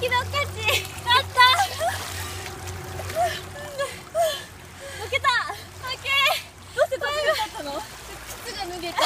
きの勝ち勝った。負けた。負け。どうして勝ったの？靴が脱げた。